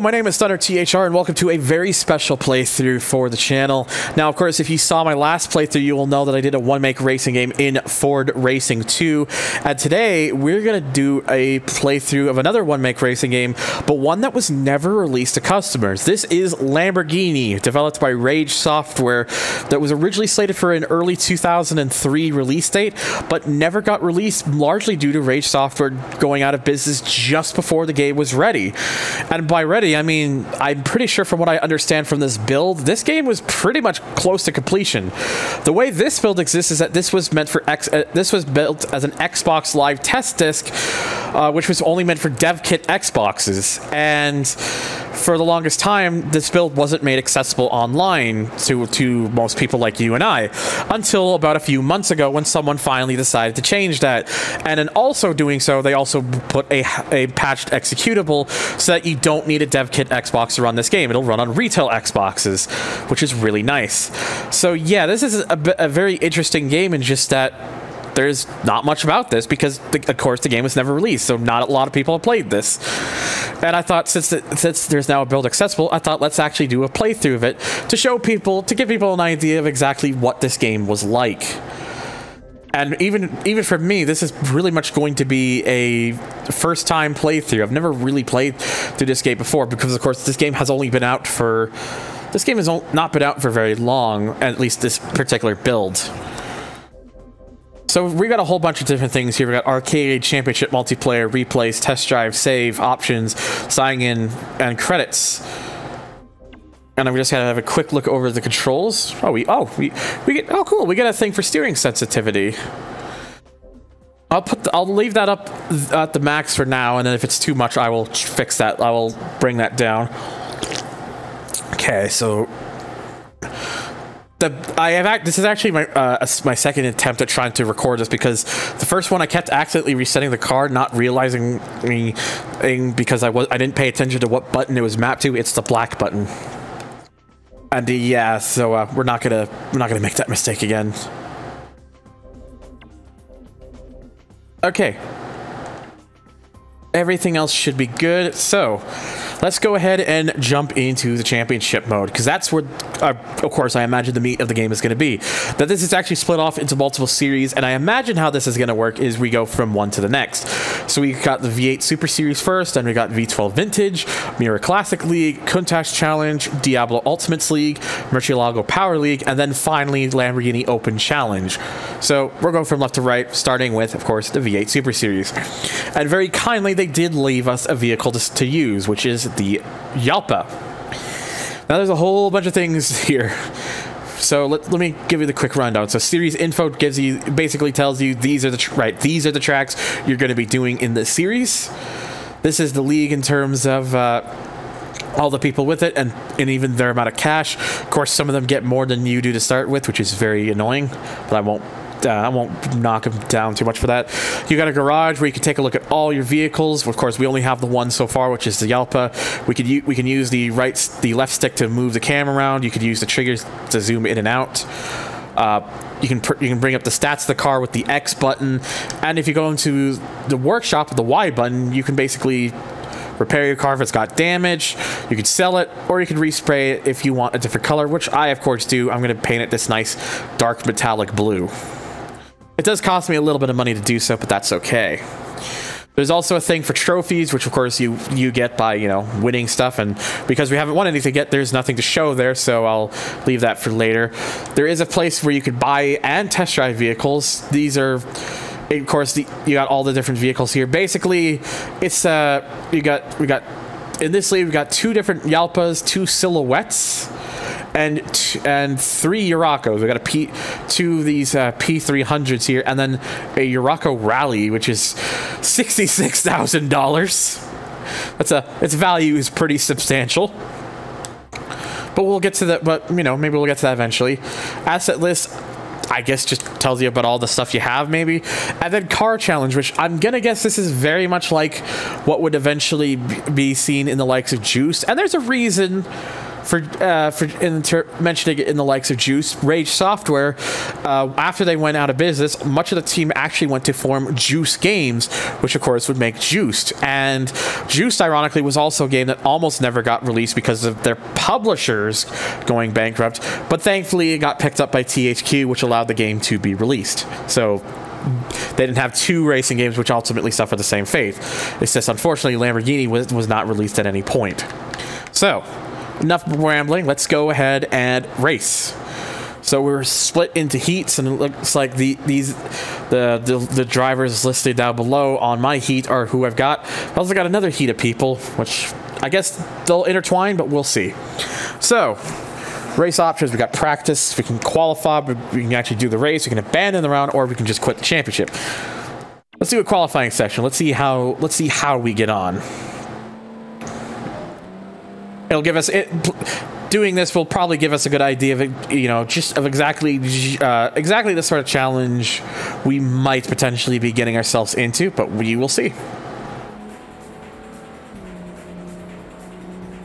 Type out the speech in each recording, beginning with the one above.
My name is Thunder THR, and welcome to a very special playthrough for the channel. Now, of course, if you saw my last playthrough, you will know that I did a one-make racing game in Ford Racing 2. And today, we're going to do a playthrough of another one-make racing game, but one that was never released to customers. This is Lamborghini, developed by Rage Software, that was originally slated for an early 2003 release date, but never got released, largely due to Rage Software going out of business just before the game was ready. And by ready, I mean, I'm pretty sure from what I understand from this build, this game was pretty much close to completion. The way this build exists is that this was meant for X, uh, this was built as an Xbox Live test disc, uh, which was only meant for dev kit Xboxes. And for the longest time, this build wasn't made accessible online to, to most people like you and I, until about a few months ago when someone finally decided to change that. And in also doing so, they also put a, a patched executable so that you don't need a dev kit Xbox to run this game. It'll run on retail Xboxes, which is really nice. So yeah, this is a, a very interesting game in just that there's not much about this because, the, of course, the game was never released, so not a lot of people have played this. And I thought since since there's now a build accessible, I thought let's actually do a playthrough of it to show people, to give people an idea of exactly what this game was like. And even even for me, this is really much going to be a first time playthrough. I've never really played through this game before because, of course, this game has only been out for this game has not been out for very long. At least this particular build. So we got a whole bunch of different things here. We got arcade, championship, multiplayer, replays, test drive, save, options, sign in, and credits. And I'm just gonna have a quick look over the controls. Oh, we oh we we get oh cool. We get a thing for steering sensitivity. I'll put the, I'll leave that up at the max for now, and then if it's too much, I will fix that. I will bring that down. Okay, so the I have act, this is actually my uh, my second attempt at trying to record this because the first one I kept accidentally resetting the card, not realizing me because I was I didn't pay attention to what button it was mapped to. It's the black button. And uh, yeah, so uh, we're not gonna we're not gonna make that mistake again. Okay. Everything else should be good. So, let's go ahead and jump into the championship mode because that's where, uh, of course, I imagine the meat of the game is going to be. That this is actually split off into multiple series, and I imagine how this is going to work is we go from one to the next. So we got the V8 Super Series first, then we got V12 Vintage, Miura Classic League, Countach Challenge, Diablo Ultimates League, Murcielago Power League, and then finally Lamborghini Open Challenge. So we're going from left to right, starting with, of course, the V8 Super Series. And very kindly, they did leave us a vehicle to, to use, which is the Jalpa. Now there's a whole bunch of things here. So let, let me give you the quick rundown. So series info gives you basically tells you these are the right these are the tracks you're going to be doing in this series. This is the league in terms of uh, all the people with it and, and even their amount of cash. Of course, some of them get more than you do to start with, which is very annoying, but I won't uh, I won't knock him down too much for that. You got a garage where you can take a look at all your vehicles. Of course, we only have the one so far, which is the Jalpa. We could we can use the right the left stick to move the camera around. You could use the triggers to zoom in and out. Uh, you can you can bring up the stats of the car with the X button, and if you go into the workshop with the Y button, you can basically repair your car if it's got damage. You could sell it, or you could respray it if you want a different color, which I of course do. I'm going to paint it this nice dark metallic blue. It does cost me a little bit of money to do so, but that's okay. There's also a thing for trophies, which of course you you get by you know winning stuff, and because we haven't won anything yet, there's nothing to show there, so I'll leave that for later. There is a place where you could buy and test drive vehicles. These are, of course, the, you got all the different vehicles here. Basically, it's uh you got we got in this league we got two different Jalpas, two silhouettes and and three Urracos. We got a P two of these uh, P300s here, and then a Urraco Rally, which is sixty six thousand dollars. That's a its value is pretty substantial. But we'll get to that. But you know, maybe we'll get to that eventually. Asset list. I guess just tells you about all the stuff you have, maybe. And then car challenge, which I'm gonna guess this is very much like what would eventually be seen in the likes of Juice. And there's a reason for uh, for ter- mentioning it in the likes of Juice, Rage Software, uh, after they went out of business, much of the team actually went to form Juice Games, which of course would make Juiced. And Juiced, ironically, was also a game that almost never got released because of their publishers going bankrupt. But thankfully, it got picked up by THQ, which allowed the game to be released. So they didn't have two racing games which ultimately suffered the same fate. It's just unfortunately Lamborghini was, was not released at any point. So, enough rambling. Let's go ahead and race. So we're split into heats, and it looks like the these the the, the drivers listed down below on my heat are who I've got. I also got another heat of people, which I guess they'll intertwine, but we'll see. So race options. We got practice. We can qualify. We can actually do the race. We can abandon the round, or we can just quit the championship. Let's do a qualifying section. Let's see how let's see how we get on. It'll give us it. Doing this will probably give us a good idea of you know, just of exactly uh, exactly the sort of challenge we might potentially be getting ourselves into, but we will see.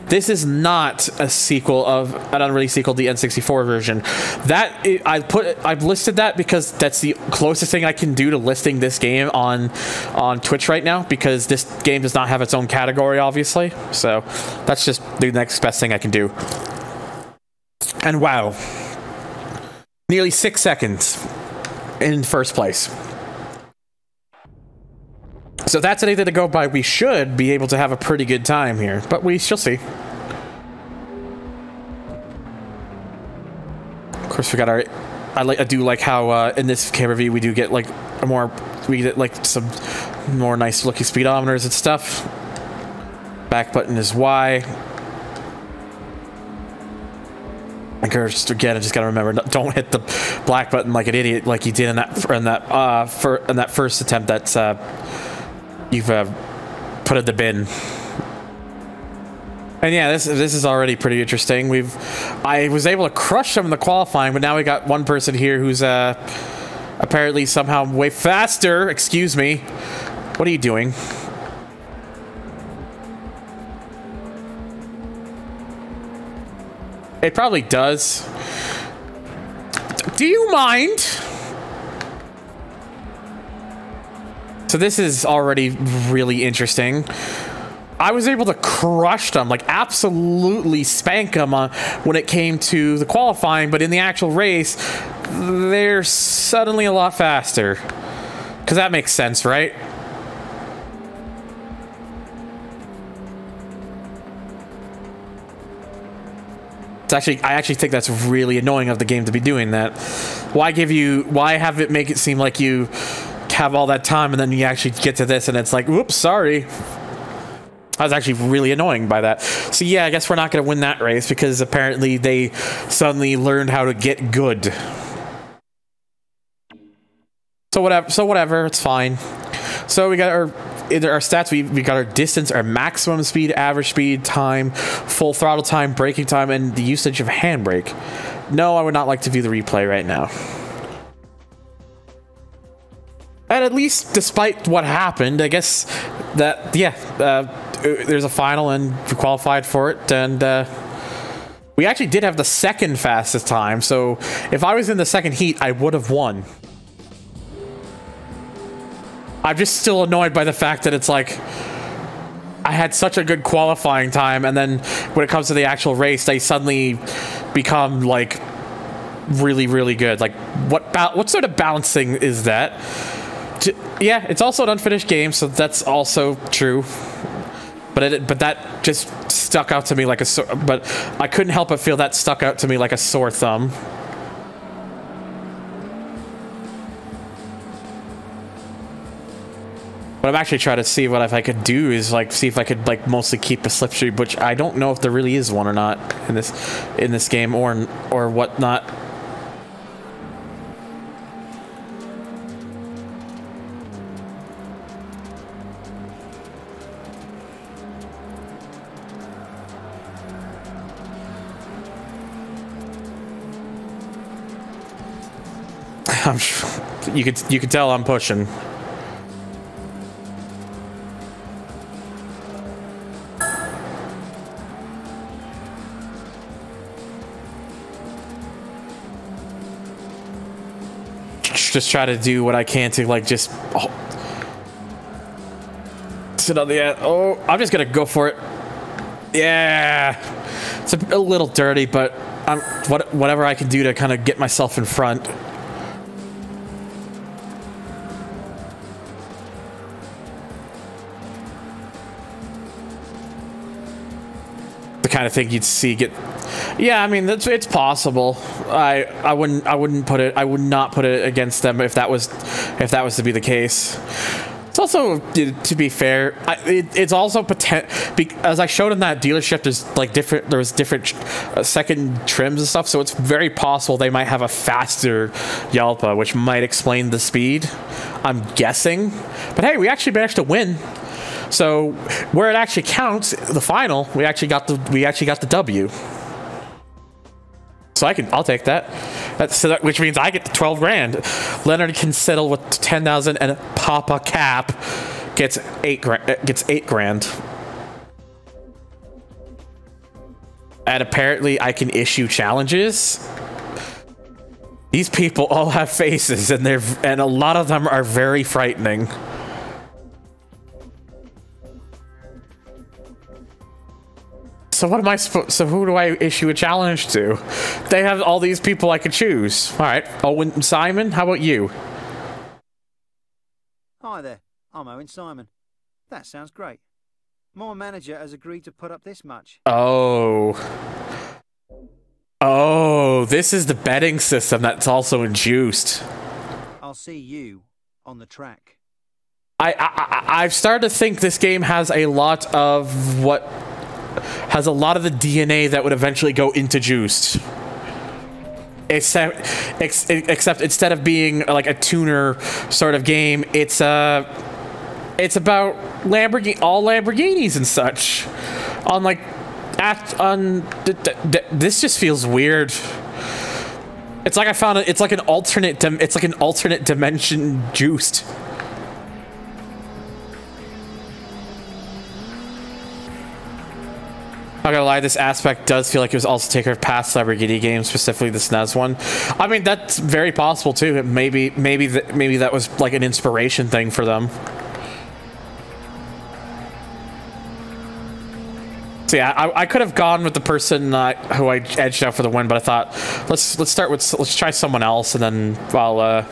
This is not a sequel of an unreleased sequel, the N64 version. That I put, I've listed that because that's the closest thing I can do to listing this game on on Twitch right now. Because this game does not have its own category, obviously. So that's just the next best thing I can do. And wow, nearly six seconds in first place. So that's anything to go by. We should be able to have a pretty good time here, but we shall see. Of course, we got our. I like. I do like how uh, in this camera view we do get like a more. We get like some more nice looking speedometers and stuff. Back button is Y. And just again, I just gotta remember, don't hit the black button like an idiot, like you did in that in that uh for in that first attempt. That's uh you've uh, put in the bin. And yeah, this this is already pretty interesting. We've I was able to crush them in the qualifying, but now we got one person here who's uh apparently somehow way faster. Excuse me. What are you doing? It probably does. Do you mind? So this is already really interesting. I was able to crush them, like absolutely spank them on, uh, when it came to the qualifying, but in the actual race, they're suddenly a lot faster. Because that makes sense, right? It's actually, I actually think that's really annoying of the game to be doing that. Why give you, why have it make it seem like you have all that time and then you actually get to this and it's like, whoops, sorry. I was actually really annoying by that. So yeah, I guess we're not going to win that race because apparently they suddenly learned how to get good. So whatever, so whatever, it's fine. So we got our our stats. We we got our distance, our maximum speed, average speed, time, full throttle time, braking time, and the usage of handbrake. No, I would not like to view the replay right now. And at least, despite what happened, I guess that yeah, uh, there's a final and we qualified for it, and uh, we actually did have the second fastest time. So if I was in the second heat, I would have won. I'm just still annoyed by the fact that it's like I had such a good qualifying time, and then when it comes to the actual race, they suddenly become like really, really good. Like what? What sort of balancing is that? Yeah, it's also an unfinished game, so that's also true. But it, but that just stuck out to me like a sore. But I couldn't help but feel that stuck out to me like a sore thumb. What I'm actually trying to see what if I could do is like see if I could like mostly keep a slipstream, which I don't know if there really is one or not in this in this game or or whatnot. you could you could tell I'm pushing. Just try to do what I can to like just oh. sit on the end. Oh, I'm just gonna go for it. Yeah, it's a, a little dirty, but I'm what whatever I can do to kind of get myself in front. Kind of thing you'd see get yeah, I mean that's it's possible. I I wouldn't I wouldn't put it I would not put it against them if that was if that was to be the case. It's also to be fair, I, it, it's also potent as I showed in that dealership. There's like different there was different uh, second trims and stuff, so it's very possible they might have a faster Jalpa, which might explain the speed. I'm guessing, but hey, we actually managed to win. So where it actually counts, the final, we actually got the we actually got the W. So I can, I'll take that. That's so that, which means I get the 12 grand. Leonard can settle with 10,000 and Papa Cap gets eight grand, uh, gets eight grand. And apparently I can issue challenges. These people all have faces and they're, and a lot of them are very frightening. So what am I supposed? So who do I issue a challenge to? They have all these people I could choose. All right, Owen Simon. How about you? Hi there. I'm Owen Simon. That sounds great. My manager has agreed to put up this much. Oh. Oh, this is the betting system that's also in Juiced. I'll see you on the track. I, I I've started to think this game has a lot of what has a lot of the DNA that would eventually go into Juiced. Except, ex, except instead of being like a tuner sort of game, it's uh, it's about Lamborghini, all Lamborghinis and such. On like, at on this just feels weird. It's like I found it. It's like an alternate. It's like an alternate dimension juiced. Not gonna lie, this aspect does feel like it was also taken from past Lamborghini games, specifically the SNES one. I mean, that's very possible too. Maybe, maybe that, maybe that was like an inspiration thing for them. So yeah, I, I could have gone with the person uh, who I edged out for the win, but I thought let's let's start with let's try someone else, and then I'll uh,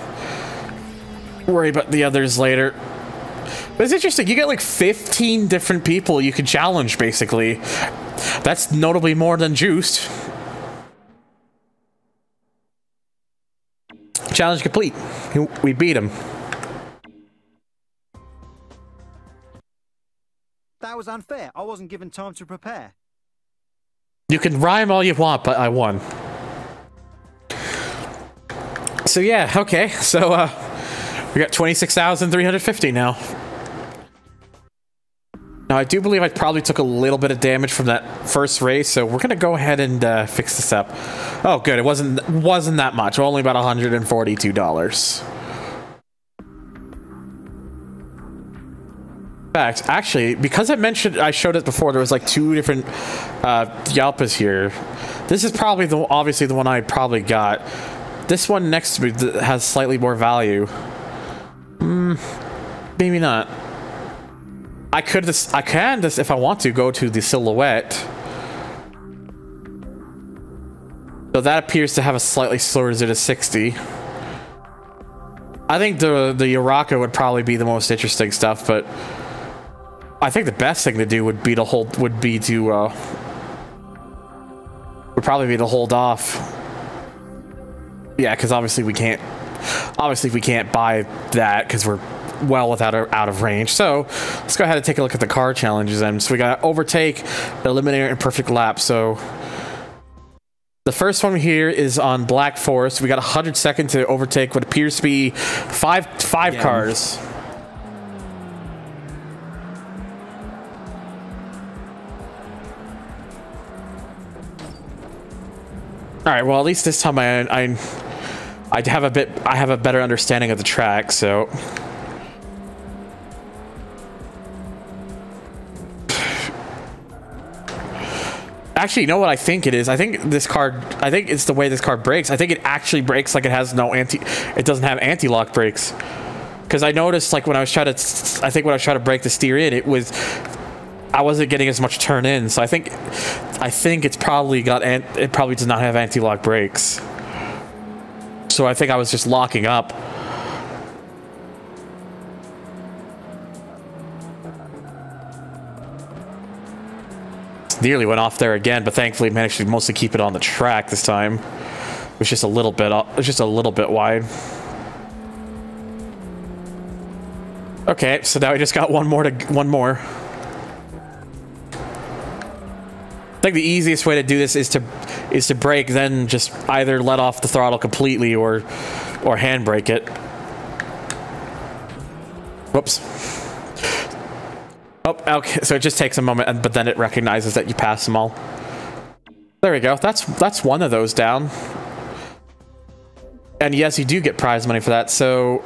worry about the others later. But it's interesting. You get like 15 different people you can challenge, basically. That's notably more than Juiced. Challenge complete. We beat him. That was unfair. I wasn't given time to prepare. You can rhyme all you want, but I won. So yeah, okay. So uh, we got 26,350 now. Now, I do believe I probably took a little bit of damage from that first race, so we're going to go ahead and uh, fix this up. Oh, good. It wasn't wasn't that much. Only about $142. In fact, actually, because I mentioned, I showed it before, there was like two different uh, Jalpas here. This is probably the, obviously the one I probably got. This one next to me has slightly more value. Hmm, maybe not. I could just, I can just, if I want to, go to the silhouette. So that appears to have a slightly slower zero to 60. I think the the Urraco would probably be the most interesting stuff, but I think the best thing to do would be to hold would be to uh, would probably be to hold off. Yeah, because obviously we can't obviously we can't buy that because we're well without out of range. So let's go ahead and take a look at the car challenges. And so we got to overtake, eliminator, and perfect lap. So the first one here is on Black Forest. We got 100 seconds to overtake what appears to be five five cars. All right. Well, at least this time I I I have a bit I have a better understanding of the track. So. Actually, you know what I think it is? I think this card. I think it's the way this card brakes. I think it actually brakes like it has no anti. It doesn't have anti-lock brakes. Because I noticed like when I was trying to, I think when I was trying to brake the steer in, it was. I wasn't getting as much turn in, so I think, I think it's probably got. It probably does not have anti-lock brakes. So I think I was just locking up. Nearly went off there again, but thankfully managed to mostly keep it on the track this time. It was just a little bit, it was just a little bit wide. Okay, so now we just got one more to one more. I think the easiest way to do this is to is to brake, then just either let off the throttle completely or or handbrake it. Oh, okay. So it just takes a moment, but then it recognizes that you pass them all. There we go. That's that's one of those down. And yes, you do get prize money for that. So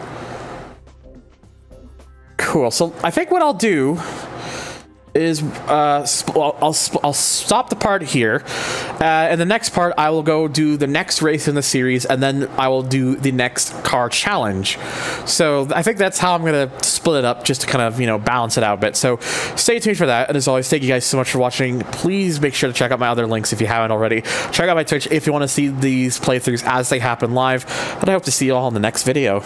cool. So I think what I'll do is uh, I'll, I'll, I'll, stop the part here. Uh, and the next part, I will go do the next race in the series, and then I will do the next car challenge. So I think that's how I'm to split it up, just to kind of, you know, balance it out a bit. So stay tuned for that. And as always, thank you guys so much for watching. Please make sure to check out my other links if you haven't already. Check out my Twitch if you want to see these playthroughs as they happen live. And I hope to see you all in the next video.